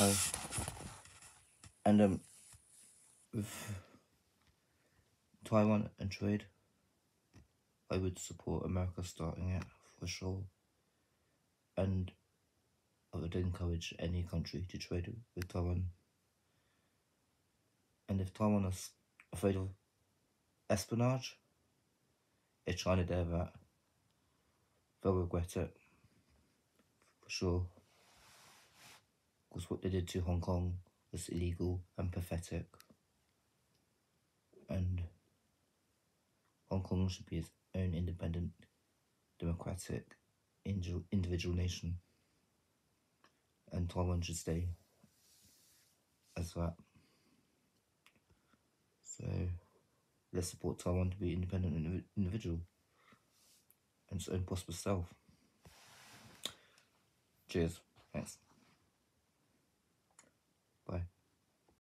Hi. And um, Taiwan and trade, I would support America starting it for sure. And I would encourage any country to trade with Taiwan. And if Taiwan is afraid of espionage, if China dare that, they'll regret it for sure. Because what they did to Hong Kong was illegal and pathetic. And Hong Kong should be its own independent, democratic, individual nation. And Taiwan should stay as that. So let's support Taiwan to be independent and individual and its own prosperous self. Cheers. Thanks.